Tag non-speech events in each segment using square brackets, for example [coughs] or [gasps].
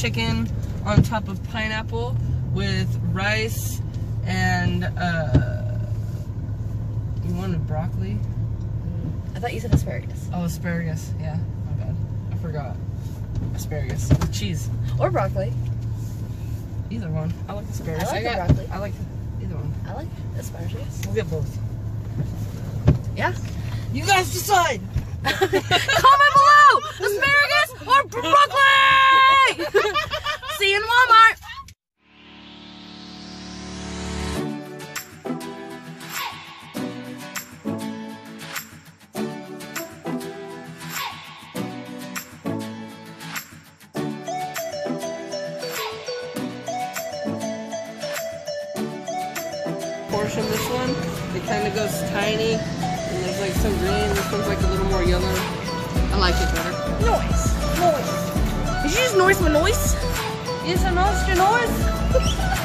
chicken on top of pineapple with rice and uh, you wanted broccoli? I thought you said asparagus. Oh, asparagus. Yeah, my bad. I forgot. Asparagus with cheese. Or broccoli. Either one. I like asparagus. I like the got, broccoli. I like either one. I like asparagus. We'll get both. Yeah. You guys decide. [laughs] Comment below! [laughs] Asparagus or broccoli! In Walmart! Portion this one. It kind of goes tiny, and there's like some green. This one's like a little more yellow. I like it better. Noise. Noise. Did you just noise my noise? Is it not your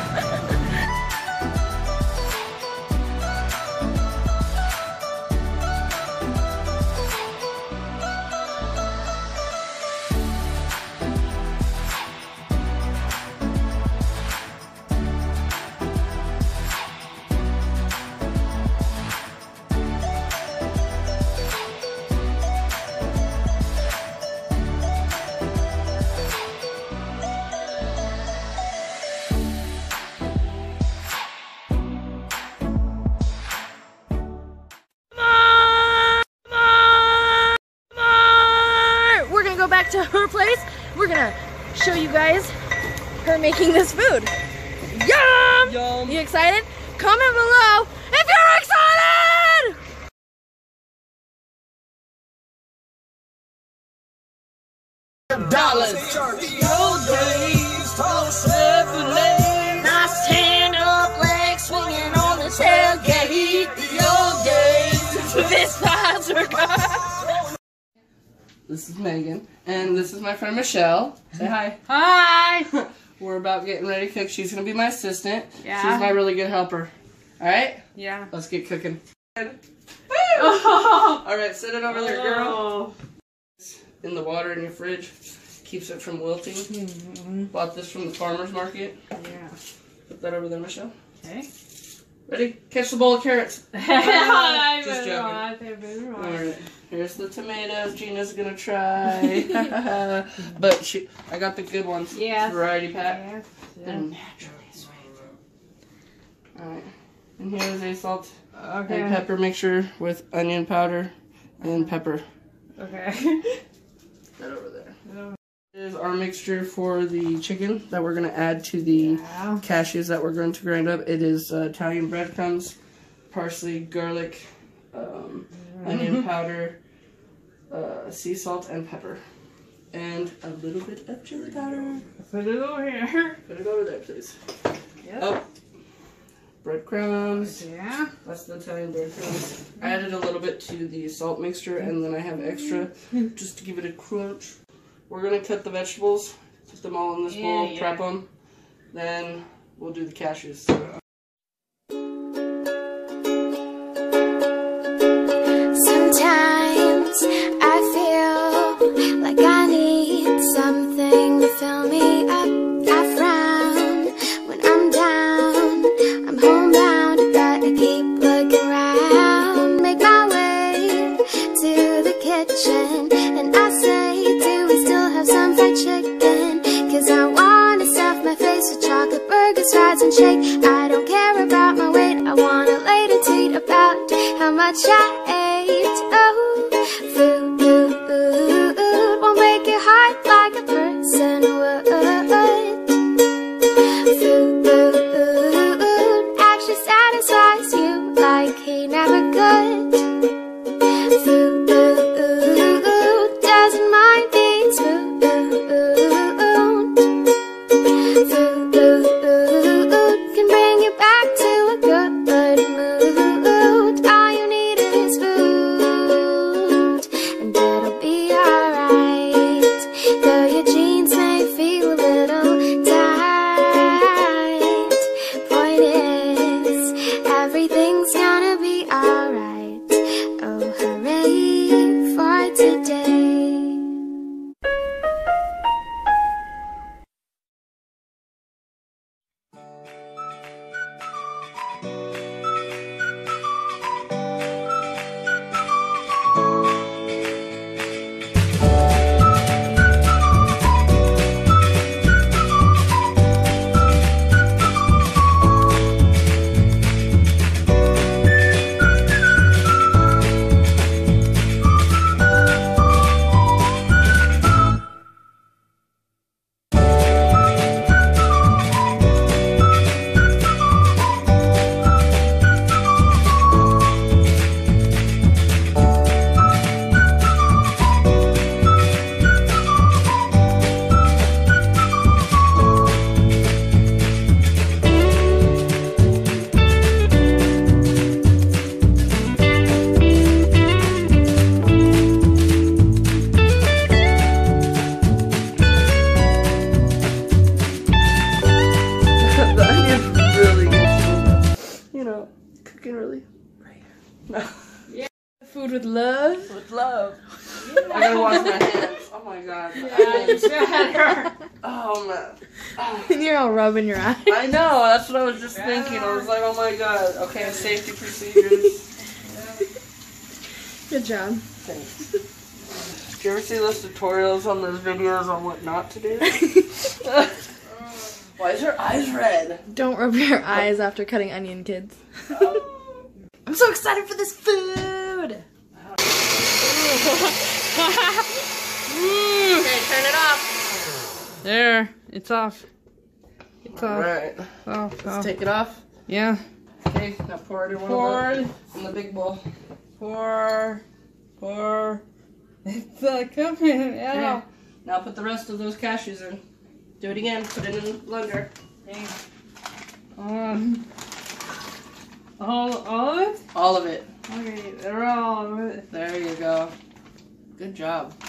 this is my friend Michelle. Say hi. Hi. [laughs] We're about getting ready to cook. She's gonna be my assistant. Yeah. She's my really good helper. All right. Yeah. Let's get cooking. [laughs] All right, set it over there, girl. Oh. In the water in your fridge keeps it from wilting. Mm-hmm. Bought this from the farmer's market. Yeah. Put that over there, Michelle. Okay. Ready? Catch the bowl of carrots. [laughs] Just joking. All right. Here's the tomatoes. Gina's gonna try. [laughs] but she, I got the good ones. Yes. Variety pack. They're naturally sweet. All right. And here's a salt and pepper mixture with onion powder and pepper. Okay. [laughs] That over there. Is our mixture for the chicken that we're gonna add to the Yeah. cashews that we're going to grind up. It is uh, Italian breadcrumbs, parsley, garlic, um, onion [laughs] powder, uh, sea salt, and pepper. And a little bit of chili powder. Put it over here. Put it over there, please. Yep. Oh, breadcrumbs. Yeah. That's the Italian breadcrumbs. I added a little bit to the salt mixture, and then I have extra just to give it a crunch. We're gonna cut the vegetables, put them all in this bowl, Yeah, yeah. prep them. Then we'll do the cashews. How see those tutorials on those videos on what not to do? [laughs] Why is your eyes red? Don't rub your eyes after cutting onion, kids. Oh. I'm so excited for this food. [laughs] Okay, turn it off. There, it's off. It's off. Alright, Off. let's take it off. Yeah. Okay, now pour it in one Pour. of the, in the big bowl. Pour. Pour. It's uh, coming. Okay. Now put the rest of those cashews in. Do it again. Put it in the blender. Um, all, all of it? All of it. Okay, they're all of it. There you go. Good job. [laughs]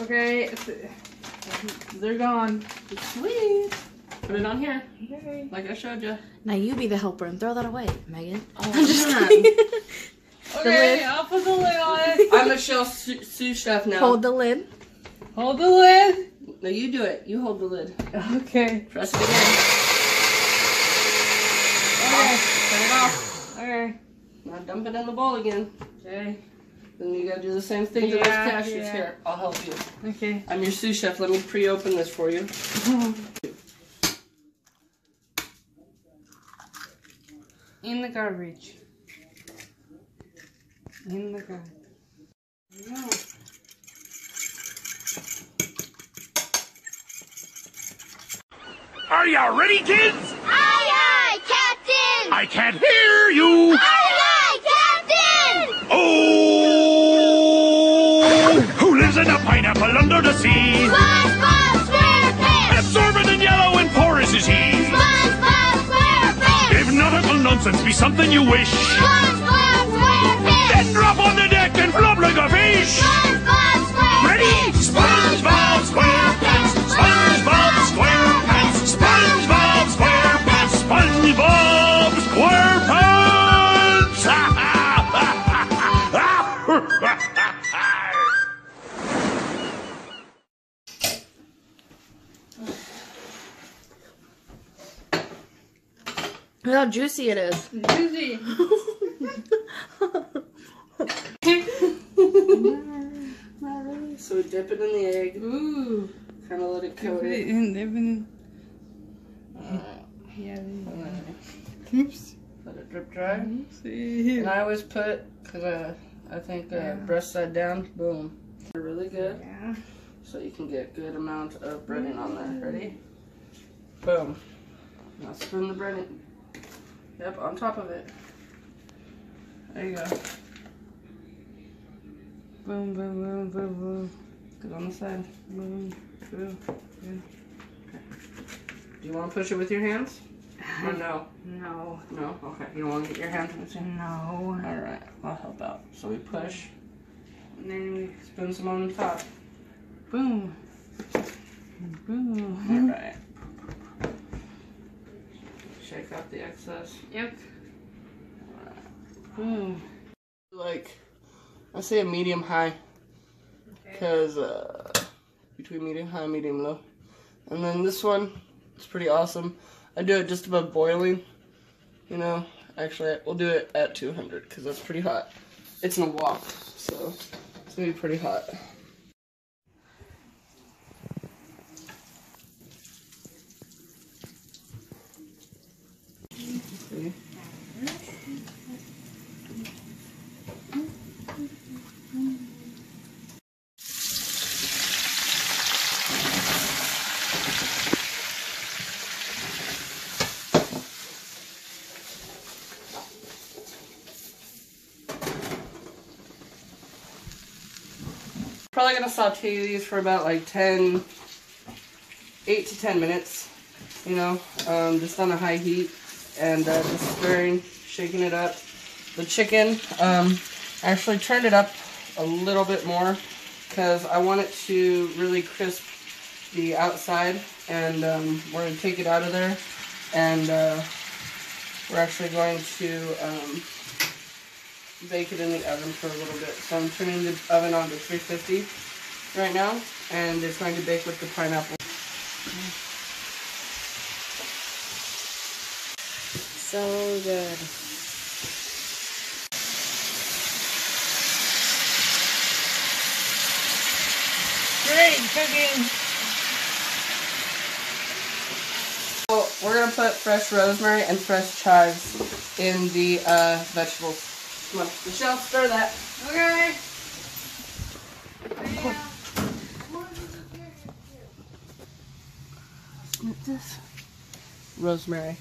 Okay, they're gone. Sweet. Put it on here, Okay. like I showed you. Now you be the helper and throw that away, Megan. Oh, [laughs] I'm just kidding. Okay, I'll put the lid on it. I'm Michelle shell sous chef now. Hold the lid. Hold the lid. No, you do it. You hold the lid. Okay. Press it again. Okay. Turn it off. Okay. Now dump it in the bowl again. Okay. Then you gotta do the same thing to those Yeah, cashews. yeah. Here, I'll help you. Okay. I'm your sous chef. Let me pre-open this for you. [laughs] In the garbage. In the garbage. No. Are you ready, kids? Aye, aye, Captain! I can't hear you. Aye, aye, Captain! Oh! Who lives in a pineapple under the sea? SpongeBob nonsense be something you wish, SquarePants! then drop on the deck and flop like a fish. Juicy it is. Juicy. So we dip it in the egg. Ooh. Kind of let it coat Put it it. in, they've been. Yeah. Oops. Let it drip dry. See. And I always put, cause uh, I think uh, Yeah. breast side down, boom. They're really good, Yeah. so you can get good amount of breading on there. Ready? Boom. Now spoon the breading. Yep, on top of it. There you go. Boom, boom, boom, boom, boom. Good on the side. Boom, boom. boom. Okay. Do you want to push it with your hands? Or no? [laughs] No. No? Okay. You don't want to get your hands in it? No. Alright, I'll help out. So we push, And then we. spoon some on top. Boom. Boom. Alright. Shake out the excess. Yep. Boom. Like, I say a medium high. Because, uh, between medium high and medium low. And then this one, it's pretty awesome. I do it just above boiling. You know, actually, we'll do it at 200 because that's pretty hot. It's in a wok, so it's gonna be pretty hot. See? Probably gonna saute these for about like 10, 8 to 10 minutes, you know, um, just on a high heat and uh, just stirring, shaking it up. The chicken, um, I actually turned it up a little bit more because I want it to really crisp the outside and um, we're gonna take it out of there and uh, we're actually going to um, bake it in the oven for a little bit. So I'm turning the oven on to 350 right now, and it's going to bake with the pineapple. So good. Great cooking. Well, we're gonna put fresh rosemary and fresh chives in the uh, vegetables. Come on, Michelle, stir that. Okay. Snip this. Rosemary.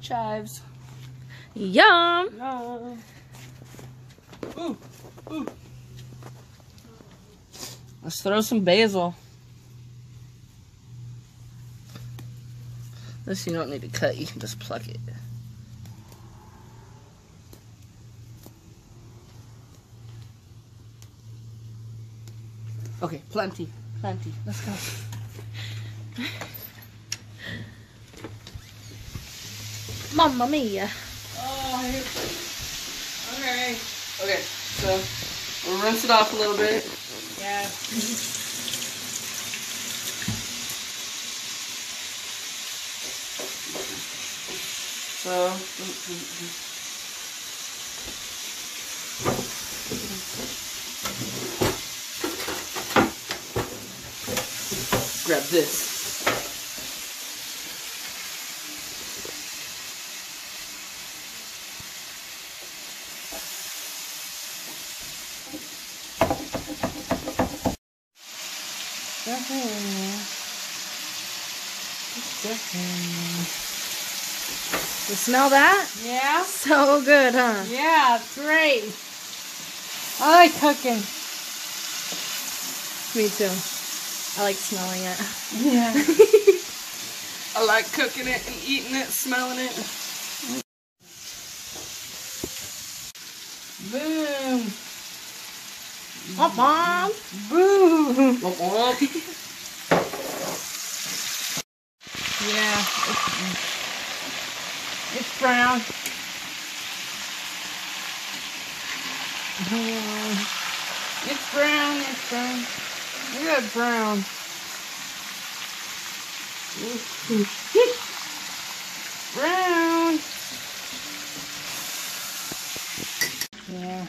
Chives. Yum. No. Ooh, ooh. Let's throw some basil. This you don't need to cut, you can just pluck it. Okay, plenty, plenty. Let's go. Mamma mia. Oh, okay. Okay, so we'll rinse it off a little bit. Yeah. [laughs] So, mm, mm, mm. Grab this. You smell that? Yeah. So good, huh? Yeah, it's great. I like cooking. Me too. I like smelling it. Yeah. [laughs] I like cooking it and eating it, smelling it. Boom. Mom. Boom. [laughs] Womp womp. Yeah. It's, it's brown. Mm. It's brown. It's brown. Look at that brown. brown. Yeah.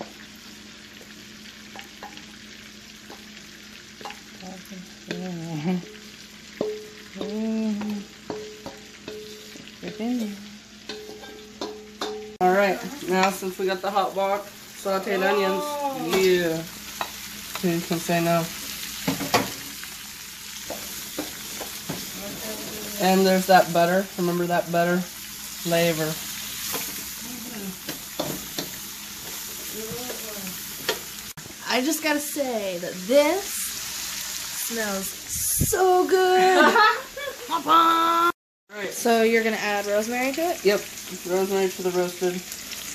Yeah. Get in there. All right, now since we got the hot wok, sauteed onions, oh. yeah. Who can say no? And there's that butter. Remember that butter flavor. I just gotta say that this smells so good. [laughs] So you're gonna add rosemary to it? Yep. Rosemary to the roasted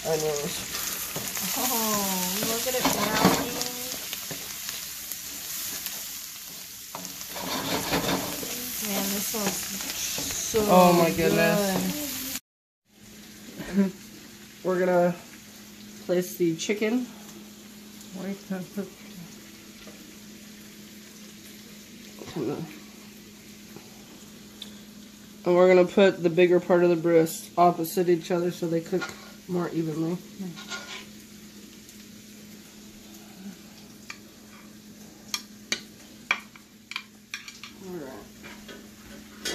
onions. Oh, look at it browning. Man, this smells so Oh my goodness. good. [laughs] We're gonna place the chicken. Wait And we're gonna put the bigger part of the breast opposite each other so they cook more evenly. Alright.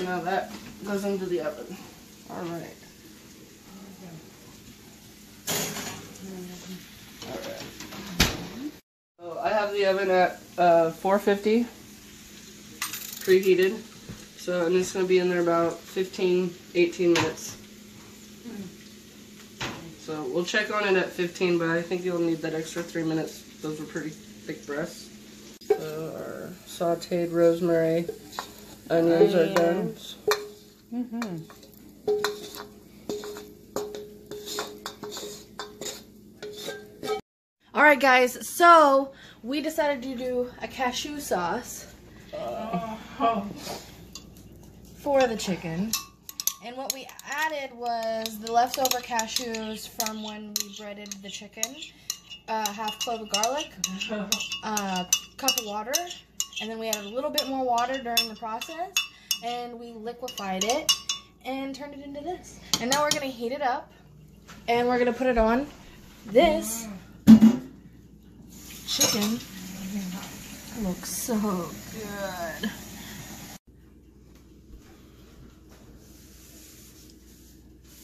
Now that goes into the oven. Alright. Alright. So I have the oven at uh, 450 preheated. So, and it's going to be in there about 15, 18 minutes. So, we'll check on it at 15, but I think you'll need that extra three minutes. Those were pretty thick breasts. So, our sauteed rosemary onions are done. All right, guys. So we decided to do a cashew sauce for the chicken. And what we added was the leftover cashews from when we breaded the chicken, uh, half clove of garlic, a [laughs] cup of water, and then we added a little bit more water during the process, and we liquefied it and turned it into this. And now we're gonna heat it up, and we're gonna put it on this chicken. Looks so good.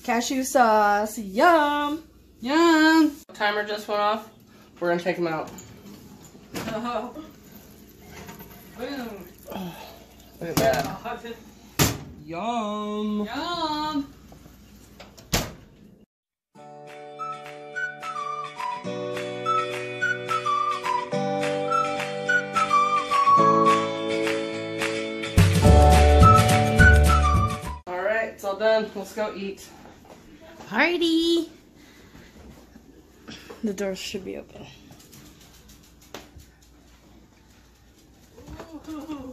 Cashew sauce, yum! Yum! Timer just went off. We're gonna take them out. Oh. Boom. Look at that. Yum! Yum. Alright, it's all done. Let's go eat. Party! The doors should be open. Yum!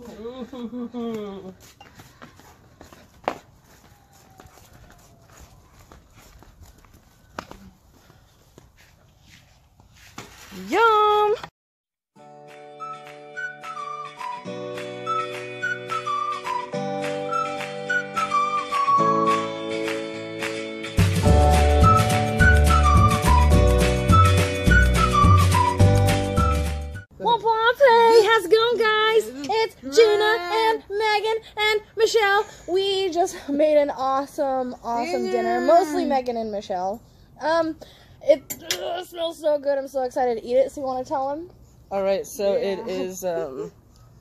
Gina and Megan and Michelle. We just [laughs] made an awesome, awesome dinner. Mostly Megan and Michelle. Um, it ugh, smells so good. I'm so excited to eat it. So you want to tell them? Alright, so it is um,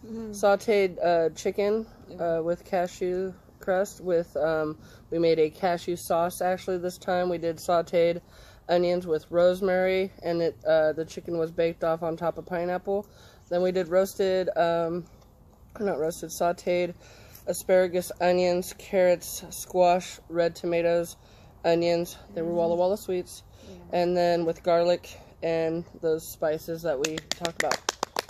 [laughs] sauteed uh, chicken uh, with cashew crust. With um, we made a cashew sauce actually this time. We did sauteed onions with rosemary, and it uh, the chicken was baked off on top of pineapple. Then we did roasted, um, not roasted, sauteed asparagus, onions, carrots, squash, red tomatoes, onions. They were Walla Walla sweets, and then with garlic and those spices that we talked about.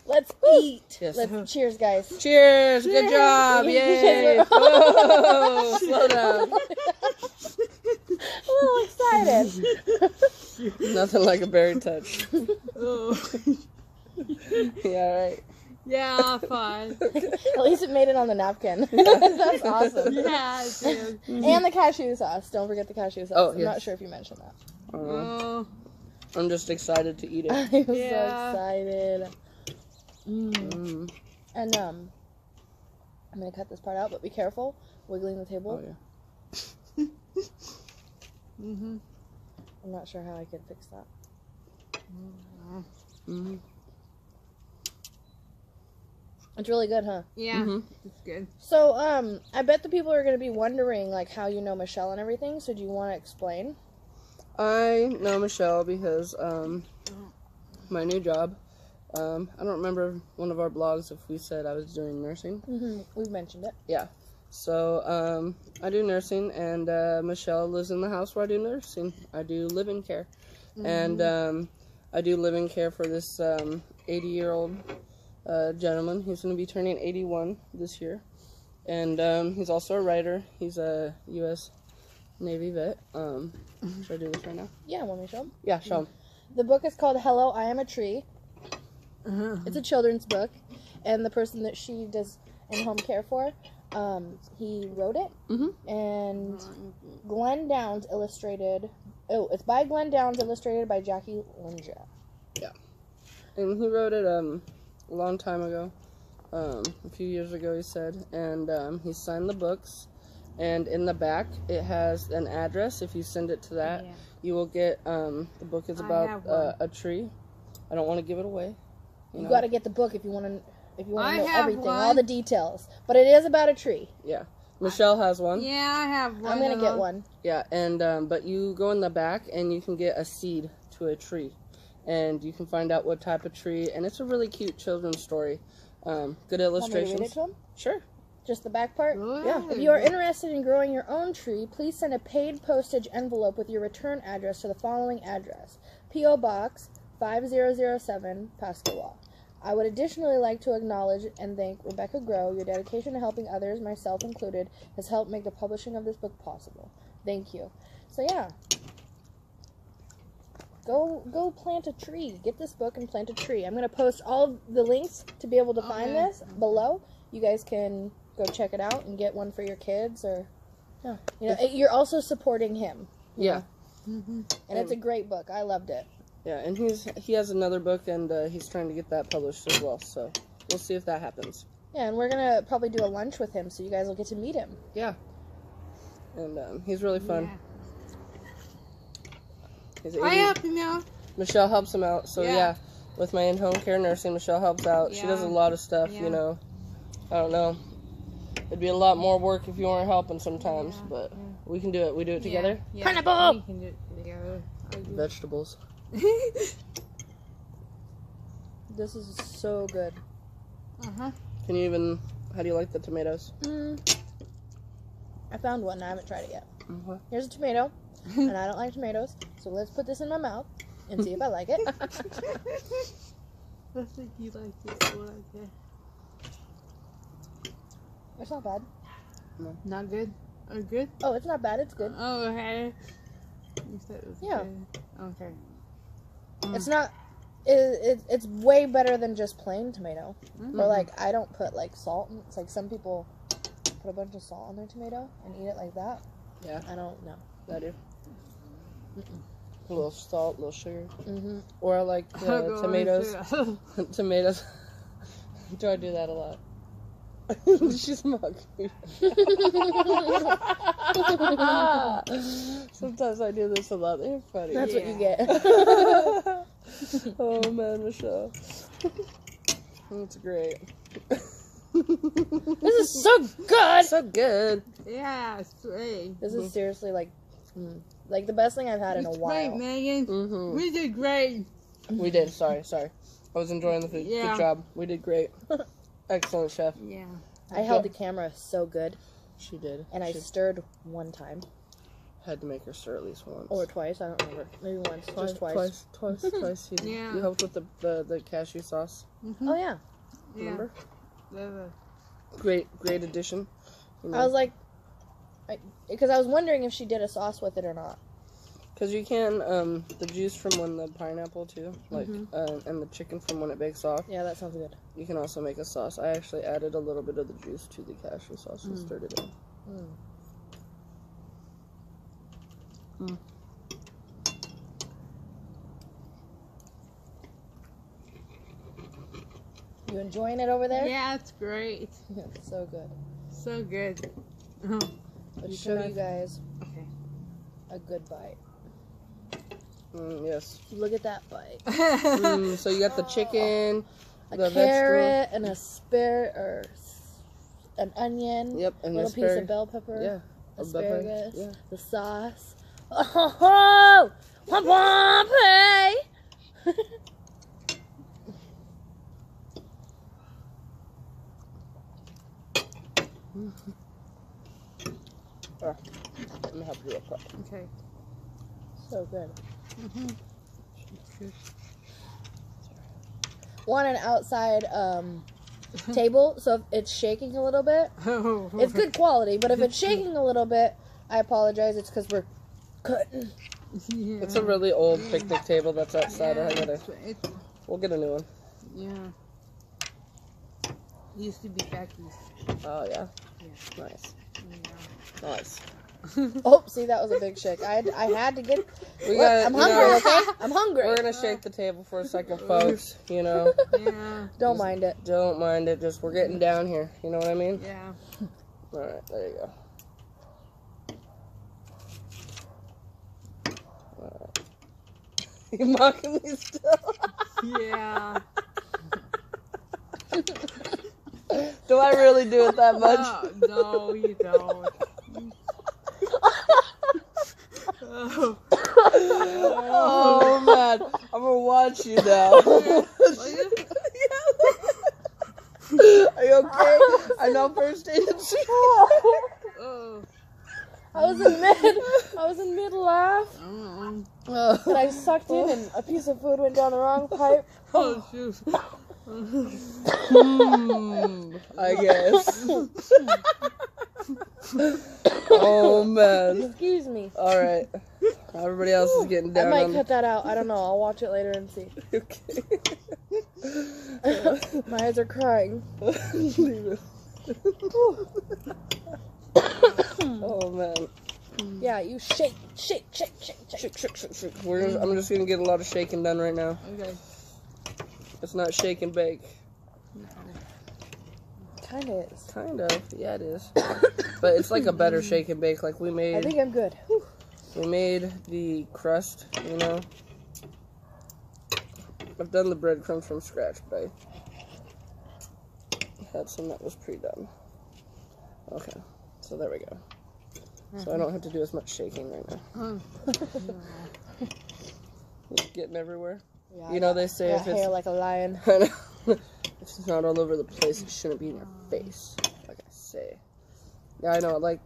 Let's eat. Yes. Let's uh-huh. cheers, guys. Cheers! Good job! [laughs] Yay! Whoa, [laughs] slow down. [laughs] a little excited. Nothing like a berry touch. Oh. yeah, right. Yeah, fun. At least it made it on the napkin. [laughs] That's awesome. yeah, dude. And the cashew sauce. Don't forget the cashew sauce. Oh, I'm yes. not sure if you mentioned that. Uh, Oh, I'm just excited to eat it. [laughs] I'm so excited. Mm. Mm. And um, I'm gonna cut this part out, but be careful wiggling the table. Oh table. yeah. [laughs] hmm I'm not sure how I could fix that. Mhm. It's really good, huh? yeah, Mhm. it's good. So um, I bet the people are gonna be wondering like how you know Michelle and everything. So do you want to explain? I know Michelle because um, my new job. Um, I don't remember one of our blogs if we said I was doing nursing. Mm-hmm. We've mentioned it. Yeah. So um, I do nursing, and uh, Michelle lives in the house where I do nursing. I do live-in care, and um, I do live-in care for this 80-year-old uh, gentleman. He's going to be turning 81 this year, and um, he's also a writer. He's a U.S. Navy vet. Um, [laughs] should I do this right now? Yeah, want me to show him? Yeah, show him. The book is called Hello, I Am a Tree. Uh-huh. It's a children's book, and the person that she does in home care for, um, he wrote it, Mhm. and Glenn Downs illustrated. Oh, it's by Glenn Downs, illustrated by Jackie Linja. Yeah. And he wrote it um, a long time ago, um, a few years ago, he said. And um, he signed the books. And in the back, it has an address. If you send it to that, Yeah. you will get. Um, the book is about uh, a tree. I don't want to give it away. You know? got to get the book if you want to. If you want I to know have everything, all the details, but it is about a tree. Yeah. Michelle has one. Yeah. Yeah, I have one. I'm gonna get one. Yeah, and um, but you go in the back and you can get a seed to a tree, and you can find out what type of tree. And it's a really cute children's story. Um, good Want me to read it illustrations. to 'em? Sure. Just the back part? Yeah. If you are interested in growing your own tree, please send a paid postage envelope with your return address to the following address P.O. Box 5007, Pascagoula. I would additionally like to acknowledge and thank Rebecca Grow. Your dedication to helping others, myself included, has helped make the publishing of this book possible. Thank you. So yeah. Go go plant a tree. Get this book and plant a tree. I'm gonna post all the links to be able to find Okay. this below. You guys can go check it out and get one for your kids or yeah. You know, you're also supporting him. Yeah, And it's a great book. I loved it. yeah, and he's he has another book, and uh, he's trying to get that published as well. So we'll see if that happens. Yeah, and we're gonna probably do a lunch with him, so you guys will get to meet him. Yeah, and um, he's really fun. He's I help him out. Michelle helps him out. So yeah. Yeah. with my in-home care nursing, Michelle helps out. She does a lot of stuff. Yeah. You know, I don't know. It'd be a lot more work if you weren't helping sometimes, Yeah. but we can do it. We do it together. Yeah. Pineapple! We can do it together. Vegetables. [laughs] This is so good. uh-huh. Can you even? How do you like the tomatoes? Mm. I found one. I haven't tried it yet. Mhm. Here's a tomato, [laughs] and I don't like tomatoes, so let's put this in my mouth and see if I like it. [laughs] I think you like it. I like. It's not bad. No. Not good? Or good? Oh, it's not bad. It's good. Oh, okay. You said it was Yeah. good. Okay. It's not. It, it, it's way better than just plain tomato. Mm-hmm. Or like I don't put like salt. In, it's like some people put a bunch of salt on their tomato and eat it like that. Yeah. I don't know. I do. A little salt, a little sugar, Mm-hmm. or I like [laughs] I'll go tomatoes. [laughs] [laughs] tomatoes. do I do that a lot? She's mocking. Sometimes I do this a lot. They're funny. That's what you get. oh man, Michelle. That's great. this is so good. so good. Yeah, sweet. This is seriously like, mm, like the best thing I've had in a It's while. great, Megan. hmm We did great. We did. Sorry, sorry. I was enjoying the food. Yeah. Good job. We did great. [laughs] Excellent, chef. Yeah. I held the camera so good, She did. and I she stirred one time had to make her stir at least once. or twice. I don't remember. Maybe once, twice, just twice. twice, twice, [laughs] twice. You, Yeah. you helped with the, the the cashew sauce. Oh yeah. Yeah. Remember? The- Great, great addition. You I was like, because I, was wondering if she did a sauce with it or not. Because you can, um, the juice from when the pineapple too, like, Mm-hmm. uh, and the chicken from when it bakes off. Yeah, that sounds good. You can also make a sauce. I actually added a little bit of the juice to the cashew sauce and stirred it in. You enjoying it over there? Yeah, it's great. [laughs] so good. So good. Let's show you guys Okay. a good bite. Mm, yes. Look at that bite. [laughs] Mm, so you got the chicken, A the carrot and a spare or an onion. Yep, and a little the piece aspar- of bell pepper. Yeah. a pepper, Asparagus. Yeah. The sauce. Oh, ho, ho! Womp, womp, hey! [laughs] [laughs] Ah, let me help you real quick. Okay. so good. Mm-hmm. Want an outside um, [laughs] table, so if it's shaking a little bit, [laughs] it's good quality. But if it's shaking a little bit, I apologize. It's because we're cutting. Yeah. It's a really old picnic table that's outside. I gotta, it's, it's, we'll get a new one. yeah. Used to be khakis. Oh yeah. Yeah. Nice. Yeah. Nice. [laughs] Oh, see, that was a big shake. I had, I had to get. We Look, got. I'm you hungry. know, Okay, I'm hungry. We're gonna shake the table for a second, folks. You know, [laughs] Yeah. Don't mind it. don't mind it. Just we're getting down here. You know what I mean? Yeah. All right, there you go. All right. [laughs] You mocking me still? Yeah. do I really do it that much? No, you don't. oh. oh man, I'm gonna watch you [laughs] [laughs] now. Are you okay? I know first aid. Oh. [laughs] I was in mid. I was in mid laugh, and I sucked in, and a piece of food went down the wrong pipe. Oh, shoot. Hmm, I guess. oh man. Excuse me. All right. Everybody else is getting I might on cut that out. I don't know. I'll watch it later and see. [laughs] Okay. [laughs] My eyes are crying. Leave it. oh man. Yeah, you shake, shake, shake, shake, shake. Shake, shake, shake, shake. We're just, I'm mm-hmm. just gonna get a lot of shaking done right now. Okay. It's not shake and bake. Kinda is. Kind of. Yeah, it is. but it's like a better [coughs] shake and bake. Like we made. I think I'm good. Whew. We made the crust. You know. I've done the breadcrumbs from scratch, but I had some that was pre-done. Okay, so there we go. So I mm-hmm. don't have to do as much shaking right now. Mm. [laughs] It's getting everywhere. Yeah, You know they say if it's hair like a lion. [laughs] if it's not all over the place, it shouldn't be in your mm. face. Like I say. Yeah, I know. Like,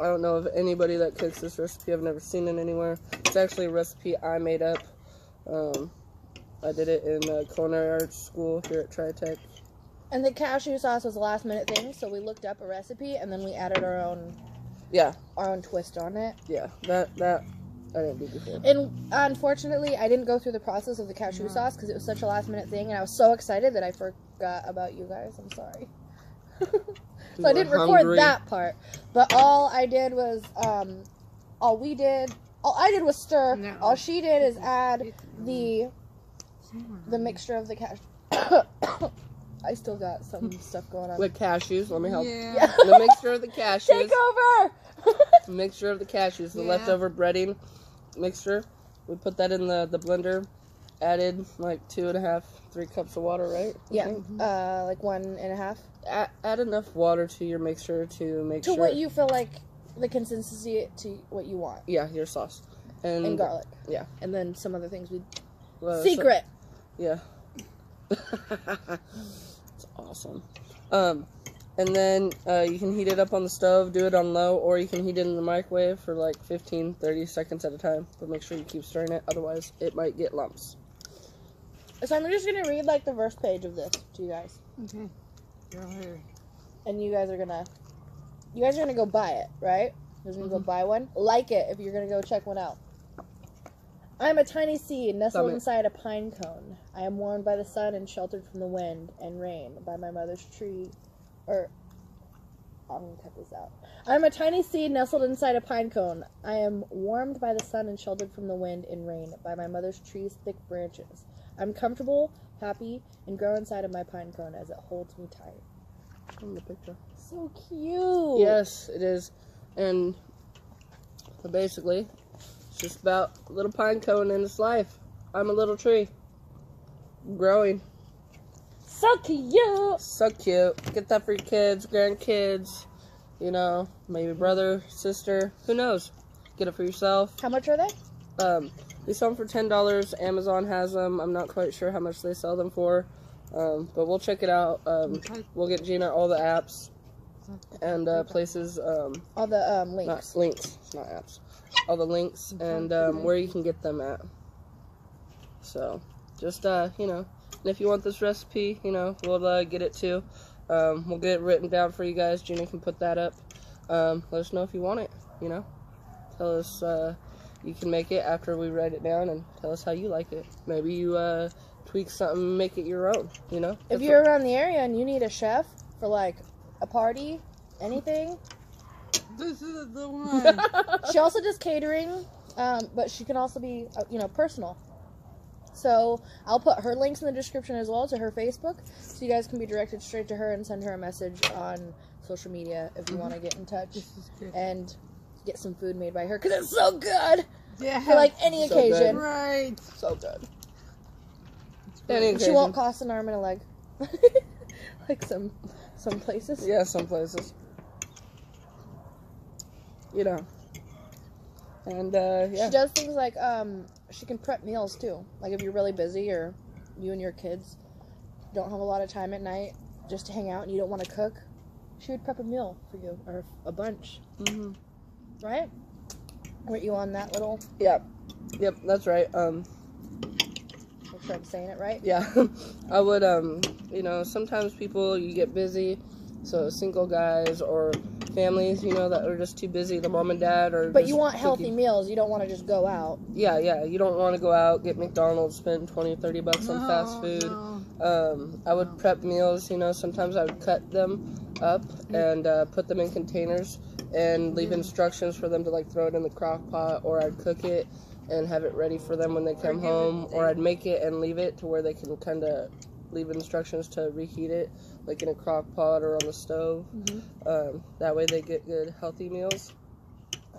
I don't know of anybody that cooks this recipe. I've never seen it anywhere. It's actually a recipe I made up. Um, I did it in uh, culinary arts school here at TriTech. And the cashew sauce was a last minute thing, so we looked up a recipe and then we added our own Yeah, our own twist on it. yeah. That that I didn't do before. And unfortunately, I didn't go through the process of the cashew sauce because it was such a last minute thing, and I was so excited that I forgot about you guys. I'm sorry. [laughs] so I didn't record hungry. that part. But all I did was, um, all we did, all I did was stir. No. All she did is add the the mixture of the cashew. [coughs] I still got some [laughs] stuff going on. With cashews, let me help. Yeah. The mixture of the [laughs] cashews. Take over. mixture of the cashews, the Yeah. leftover breading mixture. We put that in the, the blender, added like two and a half, three cups of water, right? I yeah, think. uh, like one and a half Add, add enough water to your mixture to make to sure. what you feel like the consistency to what you want. yeah, your sauce. And, and garlic. yeah. And then some other things we so- secret. yeah. [laughs] it's awesome. Um, and then uh, you can heat it up on the stove, do it on low, or you can heat it in the microwave for like 15, 30 seconds at a time. But make sure you keep stirring it, otherwise it might get lumps. So I'm just gonna read like the first page of this to you guys, Okay. Go ahead. and you guys are gonna, you guys are gonna go buy it, right? You're gonna go mm-hmm. buy one. Like it if you're gonna go check one out. I'm a tiny seed nestled inside a pine cone. I am warmed by the sun and sheltered from the wind and rain by my mother's tree. Or, I'm gonna cut this out. I'm a tiny seed nestled inside a pine cone. I am warmed by the sun and sheltered from the wind and rain by my mother's tree's thick branches. I'm comfortable, happy, and grow inside of my pine cone as it holds me tight. In the picture. So cute. Yes, it is. And so basically, it's just about a little pine cone in its life. I'm a little tree. Growing. So cute. So cute. Get that for your kids, grandkids, you know, maybe brother, sister. Who knows? Get it for yourself. How much are they? Um, we sell them for ten dollars. Amazon has them. I'm not quite sure how much they sell them for, um, but we'll check it out. Um, we'll get Gina all the apps and uh, places. Um, All the um, not links. links, not apps. All the links and um, where you can get them at. So, just uh, you know, and if you want this recipe, you know, we'll uh, get it too. Um, we'll get it written down for you guys. Gina can put that up. Um, let us know if you want it. You know, tell us uh, you can make it after we write it down, and tell us how you like it. Maybe you uh, tweak something, make it your own. You know, If you're around the area and you need a chef for like a party, anything, This is the [laughs] one. she also does catering, um, but she can also be, uh, you know, personal. So I'll put her links in the description as well to her Facebook, so you guys can be directed straight to her and send her a message on social media if you want to get in touch this is good. and get some food made by her because it's so good Yeah. for like any So good. occasion. Right. so good. Any She won't cost an arm and a leg, [laughs] like some some places. Yeah, some places. You know. And uh yeah. She does things like um she can prep meals too. Like if you're really busy or you and your kids don't have a lot of time at night just to hang out and you don't want to cook, she would prep a meal for you or a bunch, hmm right? Weren't you on that little? Yep. Yep, that's right. Um make sure I'm saying it right. Yeah, [laughs] I would. Um, you know, sometimes people you get busy, so single guys or families, you know, that are just too busy. The mom and dad or. But you want healthy meals. You don't want to just go out. Yeah, yeah. You don't want to go out get McDonald's, spend 20, 30 bucks on fast food. No. Um, I would prep meals. You know, sometimes I would cut them up and uh, put them in containers and leave instructions for them to like throw it in the crock pot, or I'd cook it and have it ready for them when they come it home, or I'd make it and leave it to where they can kind of leave instructions to reheat it, like in a crock pot or on the stove. Um, that way they get good healthy meals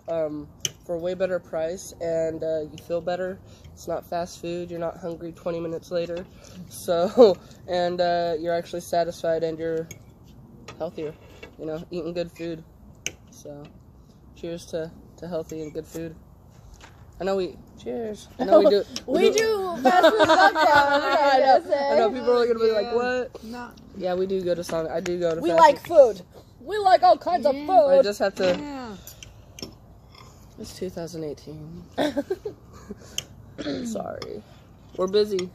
um, for a way better price, and uh, you feel better. It's not fast food. You're not hungry 20 minutes later. So, [laughs] and uh, you're actually satisfied and you're healthier. You know, eating good food. So, cheers to, to healthy and good food. I know we cheers. I know we do. [laughs] We do fast food podcast. [laughs] I know, I know people are gonna be like, "What?" Not. Yeah, we do go to Sonic. I do go to. We fast like food. food. We like all kinds of food. I just have to. Yeah. It's 2018. I'm [laughs] [coughs] Sorry. We're busy.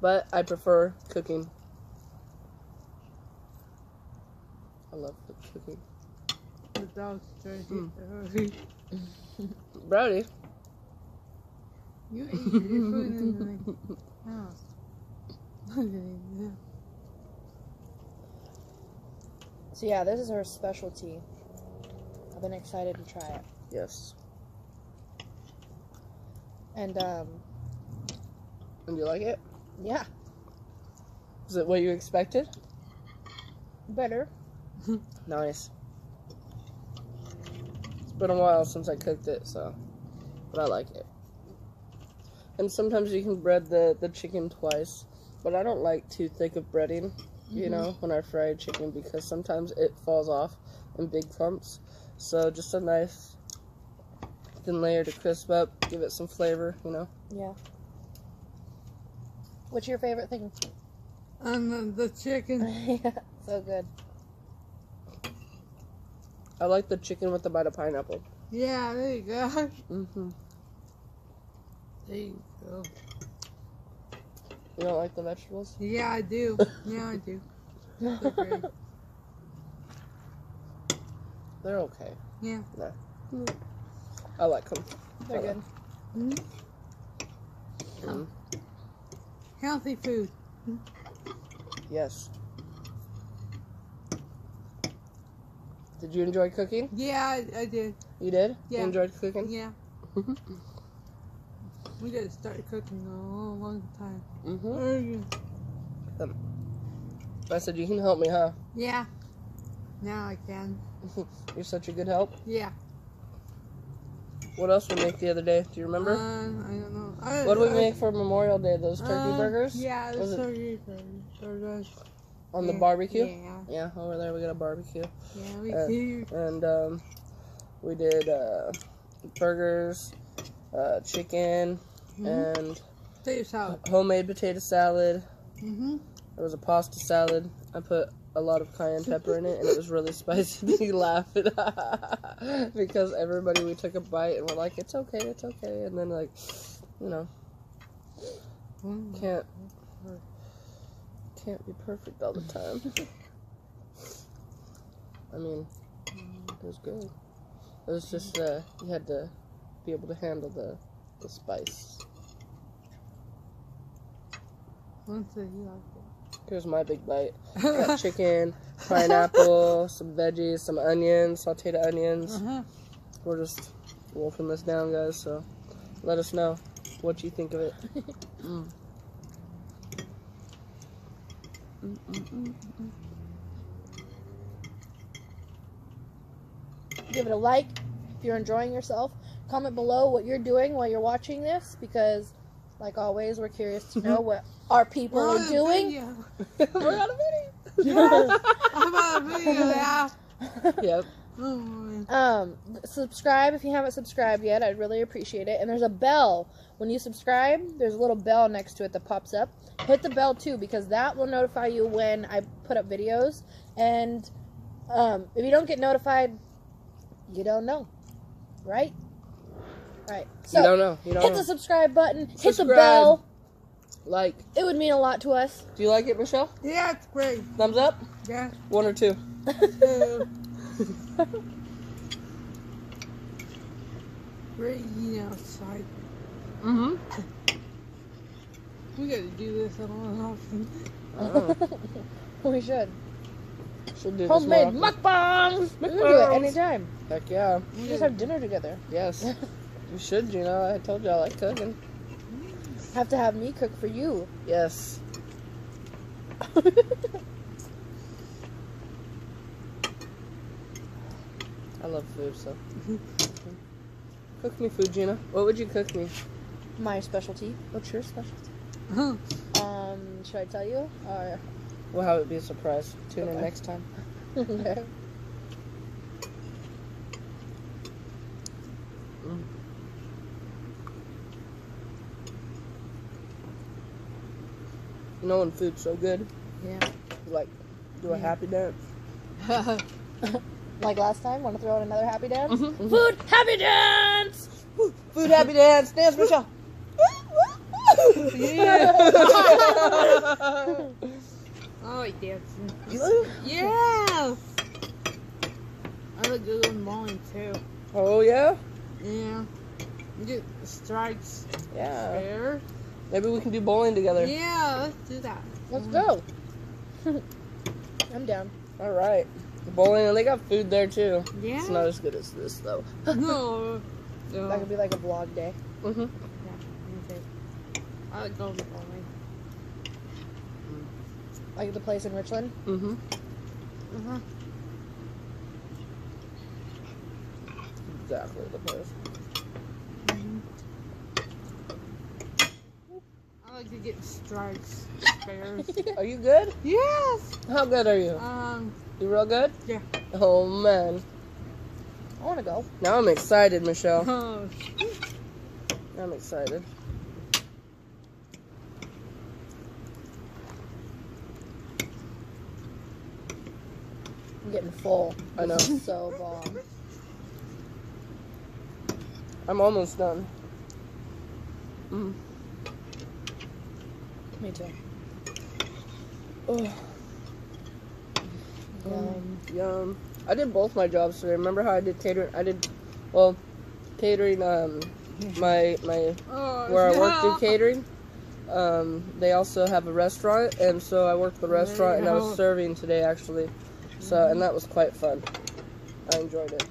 but I prefer cooking. I love cooking. The dog's trying to Mm. eat [laughs] Brody. You ate your food in the house. Yeah. So yeah, this is her specialty. I've been excited to try it. Yes. And um, And you like it? yeah, Is it what you expected? better. [laughs] Nice. It's been a while since I cooked it, so but I like it. And sometimes you can bread the, the chicken twice, but I don't like too thick of breading, you mm-hmm. know, when I fry chicken because sometimes it falls off in big clumps. So just a nice thin layer to crisp up, give it some flavor, you know. Yeah. What's your favorite thing? And the, the chicken. [laughs] yeah, so good. I like the chicken with the bite of pineapple. Yeah, there you go. [laughs] hmm There you go. You don't like the vegetables? Yeah, I do. [laughs] Yeah, I do. [laughs] So. They're okay. Yeah. I like them. They're good. Mm, Healthy food. yes. Did you enjoy cooking? Yeah, I, I did. You did? Yeah. You enjoyed cooking? Yeah. [laughs] we gotta start cooking a long, long time. Mm-hmm. Oh, I said you can help me, huh? Yeah. Now I can. [laughs] You're such a good help. Yeah. What else we make the other day? Do you Uh, remember? I don't know. I, what did we I- make for Memorial Day? Those turkey uh, burgers? Yeah, it- turkey burgers. On the barbecue? Yeah. Yeah, over there we got a barbecue. Yeah, we Uh, do. And um, we did uh, burgers, uh, chicken, Mhm. and Potato salad. homemade potato salad. Mm-hmm. There was a pasta salad. I put a lot of cayenne pepper in it, and it was really [laughs] spicy. [laughs] He laughed [laughs] because everybody we took a bite and we're like, "It's okay, it's okay," and then like, you know, can't can't be perfect all the time. I mean, it was good. It was just uh, you had to be able to handle the the spice. Once year. Here's my big bite. [laughs] Got chicken, pineapple, some veggies, some onions, sauteed onions. Uh-huh. We're just wolfing this down, guys. So let us know what you think of it. [laughs] Mm. Mm, mm, mm. Give it a like if you're enjoying yourself. Comment below what you're doing while you're watching this because, like always, we're curious to know what our people We're are doing. [laughs] We're on a video. I'm on a video now. yep. Oh. Um, subscribe if you haven't subscribed yet. I'd really appreciate it. And there's a bell. When you subscribe, there's a little bell next to it that pops up. Hit the bell too because that will notify you when I put up videos. And um, if you don't get notified, you don't know, right? Right. you So don't know. You don't hit know. the subscribe button. Hit the bell. like. It would mean a lot to us. Do you like it, Michelle? Yeah, it's great. Thumbs up. Yeah. One or two. [laughs] Great eating outside. Mm-hmm. We gotta do this a lot often. we should. Should do this more Homemade often. mukbangs. We can do it anytime. Heck yeah. We just have dinner together. Yes. [laughs] you should, Gina. I told you I like cooking. Have to have me cook for you. Yes. [laughs] I love food, so. cook me food, Gina. What would you cook me? My specialty. What's your specialty? Um, should I tell you? Or We'll have it be a surprise. Tune in next time. [laughs] okay. You know when food's so good? Yeah. Like do a happy dance. [laughs] Like last time, want to throw in another happy dance? Mhm. Food happy dance. Food happy dance. Dance, Michelle. Yeah. [laughs] I like dancing. You- Yes! I like doing bowling too. oh yeah. Yeah. Get strikes Yeah. fair. Maybe we can do bowling together. Yeah, let's do that. Let's go. [laughs] I'm down. All right. Bowling, and they got food there too. Yeah. It's not as good as this though. no. [laughs] No. That could be like a vlog day. Mm-hmm. I like going to bowling. Like the place in Richland. Mm-hmm. Uh-huh. Exactly the place. I like to get strikes fairs. [laughs] Are you good? yes! How good are you? Um, You real good? Yeah. Oh man. I want to go. Now I'm excited, Michelle. oh, I'm excited. I'm getting full. I know. So bomb. I'm almost done. Mm. Me too. Oh, Yum. yum. I did both my jobs today. Remember how I did catering? I did, well, catering. Um, my my oh, where I work through catering. Um, they also have a restaurant, and so I worked the restaurant, and I was serving today actually. So, and that was quite fun. I enjoyed it.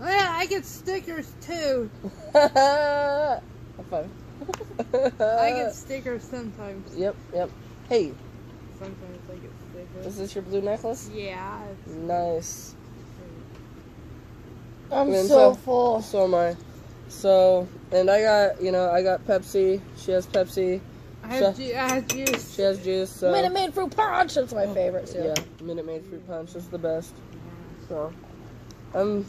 Oh, yeah, I get stickers too. [laughs] High five. I get [laughs] stickers sometimes. Yep, yep. Hey, Sometimes I get stickers. is this your blue necklace? Yeah. Nice. I'm And so so- full. So am I. So, and I got, you know, I got Pepsi. She has Pepsi. I have, ju- I have juice. She has juice. So, Minute Maid fruit punch. That's my favorite too. yeah, Minute Maid fruit punch is the best. So, I'm.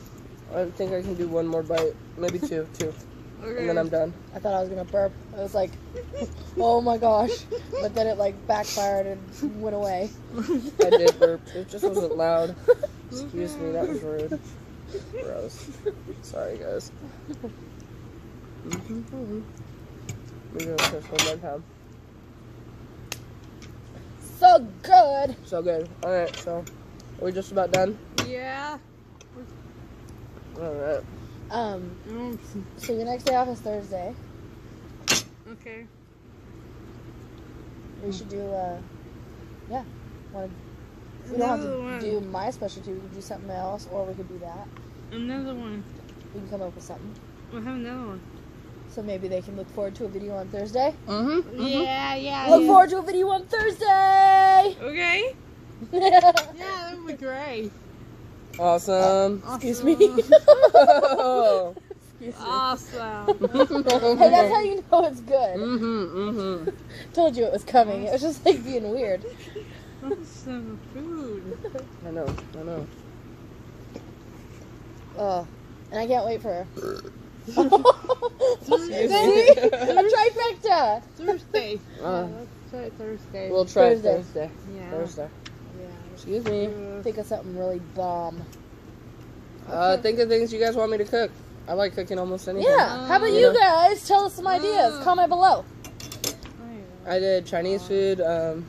I think I can do one more bite, maybe two, [laughs] two, Okay. and then I'm done. I thought I was gonna burp. I was like, [laughs] oh my gosh. But then it like backfired and went away. I did burp. It just wasn't loud. Excuse me, that was rude. Gross. Sorry, guys. [laughs] Mm-hmm. We're gonna push one more time. So good. So good. All right, so we're we just about done? Yeah. All right. Um. So your next day off is Thursday. Okay. We should do. uh Yeah. Want we don't have to one. do my specialty. We could do something else, or we could do that. Another one. We can come up with something. We'll have another one. So maybe they can look forward to a video on Thursday. Mm-hmm. Yeah, yeah. Look yeah. forward to a video on Thursday. Okay. [laughs] Yeah, that would be great. Awesome. Excuse me. oh. [laughs] Excuse me. Awesome. [laughs] Hey, that's how you know it's good. Mm-hmm. Mm-hmm. Told you it was coming. It was just like being weird. Some food. I know. I know. Oh, and I can't wait for her. See? A trifecta. Thursday. Uh, yeah, let's try Thursday. We'll try Thursday. Thursday. yeah. Thursday. Yeah. Excuse me. Uh, Think of something really bomb. Uh, think of things you guys want me to cook. I like cooking almost anything. Yeah. How about You you know? guys? Tell us some ideas. Comment below. I did Chinese food. Um,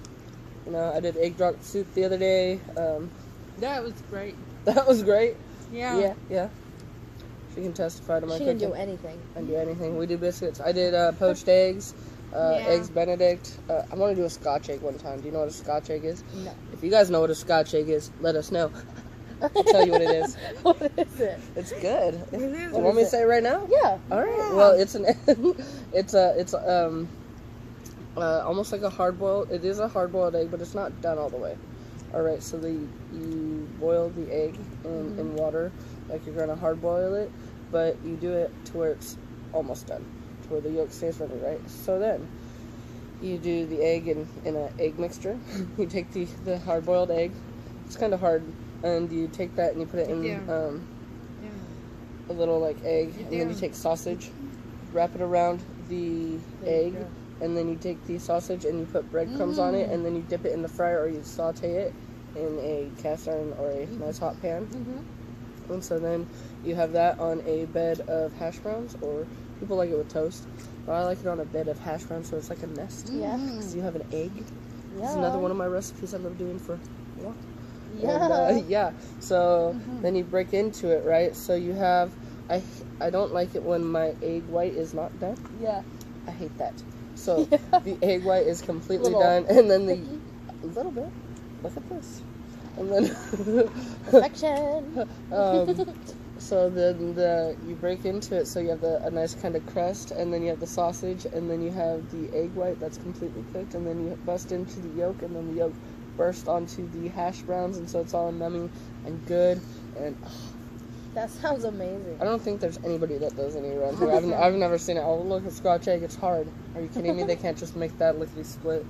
you know, I did egg drop soup the other day. Um, That was great. [laughs] that was great. Yeah. Yeah, yeah. She can testify to my She cooking. didn't do anything. I do anything. We do biscuits. I did uh, poached eggs, uh, Yeah. eggs Benedict. Uh, I want to do a Scotch egg one time. Do you know what a Scotch egg is? No. If you guys know what a Scotch egg is, let us know. I'll tell you what it is. [laughs] what is it? It's good. It is. You want me to say it right now? Yeah. All right. Well, it's an [laughs] it's a it's um uh, almost like a hard boiled. It is a hard boiled egg, but it's not done all the way. All right. So the you boil the egg in, in water like you're gonna hard boil it, but you do it to where it's almost done, to where the yolk stays ready, right? So then you do the egg in in an egg mixture. [laughs] you take the the hard boiled egg. It's kind of hard, and you take that and you put it in Yeah. um a little like egg, and then you take sausage, wrap it around the egg, and then you take the sausage and you put breadcrumbs on Mm. it, and then you dip it in the fryer or you saute it in a cast iron or a nice hot pan. Mm-hmm. And so then you have that on a bed of hash browns, or people like it with toast. But I like it on a bed of hash browns, so it's like a nest. Yeah. So you have an egg. Yeah. Is another one of my recipes I love doing for yeah. Yeah. And, uh, [laughs] yeah. So Mm-hmm. then you break into it, right? So you have, I, I don't like it when my egg white is not done. yeah. I hate that. So [laughs] the egg white is completely done, and then the [laughs] a little bit. Look at this, and then Perfection. um, so then the you break into it, so you have the a nice kind of crust, and then you have the sausage, and then you have the egg white that's completely cooked, and then you bust into the yolk, and then the yolk burst onto the hash browns, and so it's all numbing and good. And That sounds amazing. I don't think there's anybody that does any around here. I've, [laughs] I've never seen it. Oh, look at Scotch egg. It's hard. Are you kidding me? They can't just make that lickety split.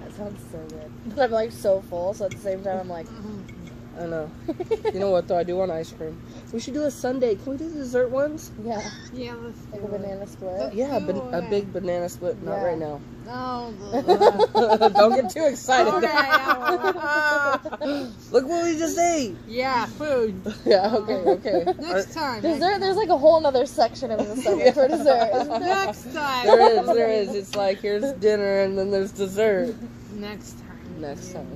That sounds so good. But I'm like so full, so at the same time I'm like, [laughs] I know. [laughs] You know what though? I do want ice cream. We should do a sundae. Can we do dessert ones? yeah, Yeah, let's like do a it. banana split. Yeah, do ban- a big banana split. Not Yeah. right now. No. Oh, [laughs] Don't get too excited. Okay, yeah, [laughs] Look what we just ate. yeah, food. Yeah. Okay. Okay. Next time. Dessert, there's like a whole other section of the stomach for dessert. Next time. There is. There is. It's like here's dinner and then there's dessert. Next time. Next time.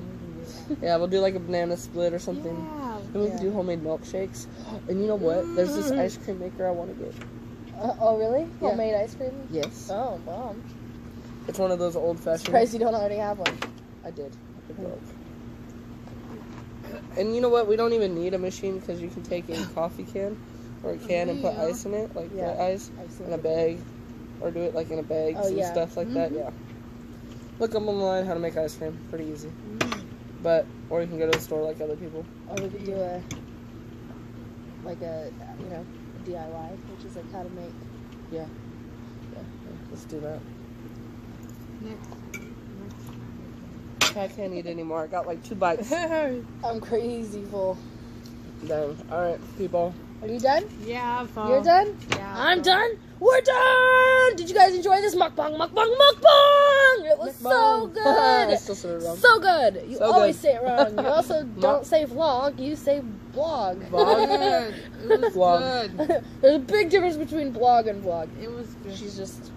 Yeah, we'll do like a banana split or something. Yeah. And we can do homemade milkshakes. And you know what? There's this mm-hmm. ice cream maker I want to get. Uh, oh, really? Yeah. Homemade ice cream? Yes. Oh, wow. It's one of those old fashioned. Surprised you don't already have one. I did. I did both. And you know what? We don't even need a machine because you can take a [gasps] coffee can or a can and put ice in it, like Yeah. the ice, in a bag, or do it like in a bag Oh, and yeah. stuff like that. Mm-hmm. Yeah. Look up online how to make ice cream. Pretty easy. Mm. But or you can go to the store like other people. Or we could do a, like a, you know, DIY, which is like how to make. Yeah. yeah. Let's do that. Next. I can't eat anymore. I got like two bites. [laughs] I'm crazy full. Done. All right, people. Are you done? yeah, fun. You're done? Yeah. I'm done. We're done. Did you guys enjoy this mukbang, mukbang, mukbang? It was so [laughs] I good. still said it wrong. So good. You So always good. say it wrong. You also [laughs] don't say vlog. You say blog. Vlog. [laughs] It was Vlog. good. There's a big difference between blog and vlog. It was good. She's just.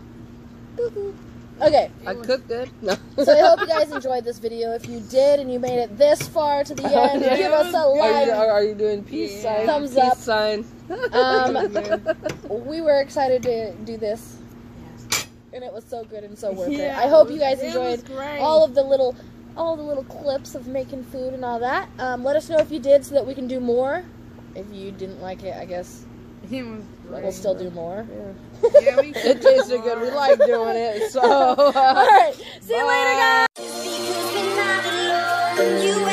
Okay, I cook good. No. so I hope you guys enjoyed this video. If you did and you made it this far to the [laughs] end, Yeah. give us a Are you, like. are, are you doing peace Yeah. sign? Thumbs peace up. sign. Um, [laughs] we were excited to do this, and it was so good and so worth it. I hope it you guys was- it was enjoyed all of the little, all the little clips of making food and all that. Um, let us know if you did, so that we can do more. If you didn't like it, I guess It was Right. We'll still do more. Yeah. [laughs] yeah it tasted good. We like doing it. So. [laughs] All right. See Bye. you later, guys.